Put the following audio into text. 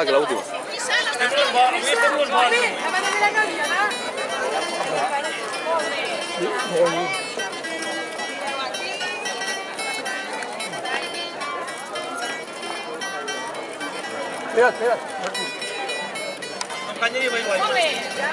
Ah, que la. Espera, espera. Molt bé.